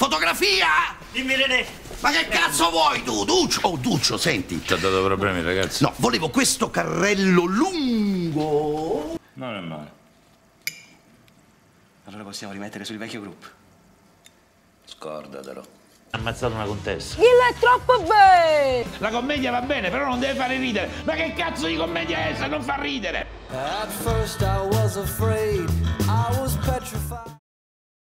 Fotografia! Dimmi René. Ma che cazzo vuoi tu, Duccio? Oh, Duccio, senti. Ti ha dato problemi, ragazzi? No, volevo questo carrello lungo. Non è male. Allora possiamo rimettere sul vecchio gruppo. Scordatelo. Ha ammazzato una contessa. Dillo è troppo bello! La commedia va bene, però non deve fare ridere. Ma che cazzo di commedia è se non fa ridere? At first I was afraid, I was petrified.